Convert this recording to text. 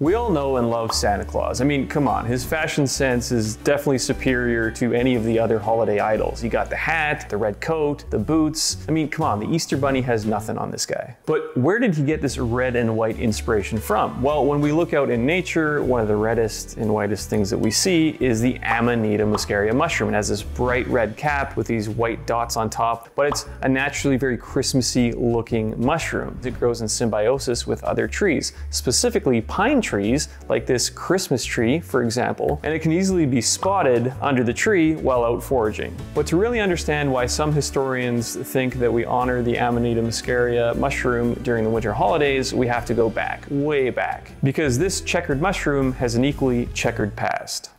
We all know and love Santa Claus. I mean, come on, his fashion sense is definitely superior to any of the other holiday idols. You got the hat, the red coat, the boots. I mean, come on, the Easter Bunny has nothing on this guy. But where did he get this red and white inspiration from? Well, when we look out in nature, one of the reddest and whitest things that we see is the Amanita muscaria mushroom. It has this bright red cap with these white dots on top, but it's a naturally very Christmassy looking mushroom. It grows in symbiosis with other trees, specifically pine trees trees, like this Christmas tree, for example, and it can easily be spotted under the tree while out foraging. But to really understand why some historians think that we honor the Amanita muscaria mushroom during the winter holidays, we have to go back, way back. Because this checkered mushroom has an equally checkered past.